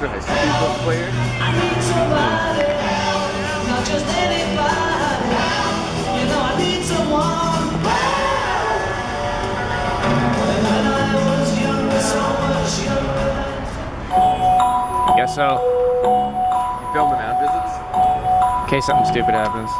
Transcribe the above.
Nice keyboard player. I need somebody, not just anybody. You know I need someone. I guess so. You filming out visits? In case something stupid happens.